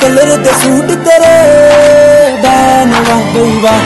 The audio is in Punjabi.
ਕਲਰ ਦੇ ਸੂਟ ਤੇਰੇ ਬੈਨ ਵਾਹ ਬਈ ਵਾਹ